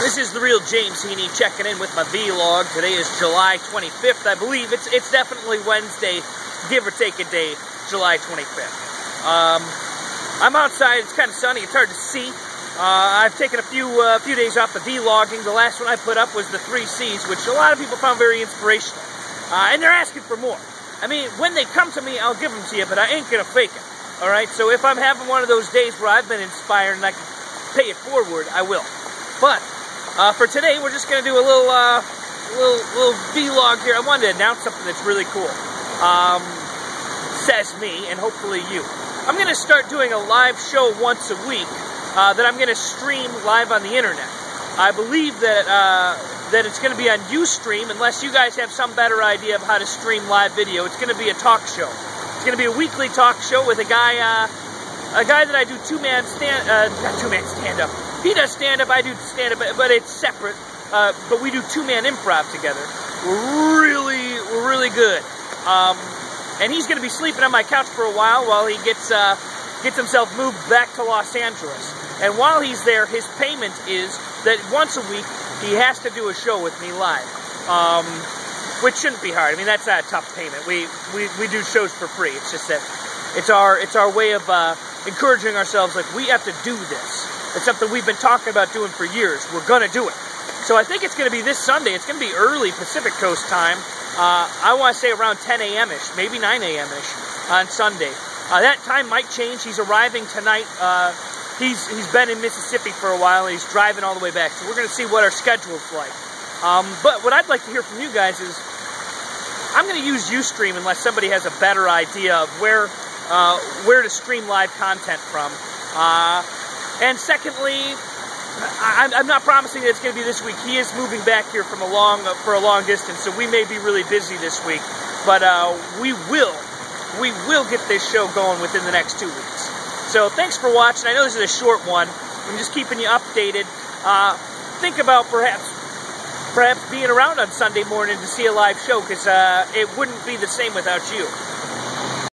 This is the real James Heaney checking in with my vlog. Today is July 25th, I believe. It's it's definitely Wednesday, give or take a day, July 25th. Um, I'm outside. It's kind of sunny. It's hard to see. Uh, I've taken a few uh, few days off the vlogging. The last one I put up was the three C's, which a lot of people found very inspirational. Uh, and they're asking for more. I mean, when they come to me, I'll give them to you, but I ain't gonna fake it. All right. So if I'm having one of those days where I've been inspired and I can pay it forward, I will. But uh, for today, we're just going to do a little, uh, little, little vlog here. I wanted to announce something that's really cool. Um, says me, and hopefully you. I'm going to start doing a live show once a week uh, that I'm going to stream live on the internet. I believe that uh, that it's going to be on UStream, unless you guys have some better idea of how to stream live video. It's going to be a talk show. It's going to be a weekly talk show with a guy, uh, a guy that I do two man stand, uh, two man stand up he does stand up, I do stand up, but it's separate. Uh, but we do two man improv together. We're really, we're really good. Um, and he's going to be sleeping on my couch for a while while he gets uh, gets himself moved back to Los Angeles. And while he's there, his payment is that once a week he has to do a show with me live. Um, which shouldn't be hard. I mean, that's not a tough payment. We, we, we do shows for free. It's just that it's our it's our way of uh, encouraging ourselves. Like we have to do this. It's something we've been talking about doing for years. We're going to do it. So I think it's going to be this Sunday. It's going to be early Pacific Coast time. Uh, I want to say around 10 a.m.-ish, maybe 9 a.m.-ish on Sunday. Uh, that time might change. He's arriving tonight. Uh, he's he's been in Mississippi for a while, and he's driving all the way back. So we're going to see what our schedule's like. Um, but what I'd like to hear from you guys is, I'm going to use UStream unless somebody has a better idea of where uh, where to stream live content from. Uh, and secondly, I'm not promising that it's going to be this week. He is moving back here from a long for a long distance, so we may be really busy this week. But uh, we will, we will get this show going within the next two weeks. So thanks for watching. I know this is a short one. I'm just keeping you updated. Uh, think about perhaps, perhaps being around on Sunday morning to see a live show because uh, it wouldn't be the same without you.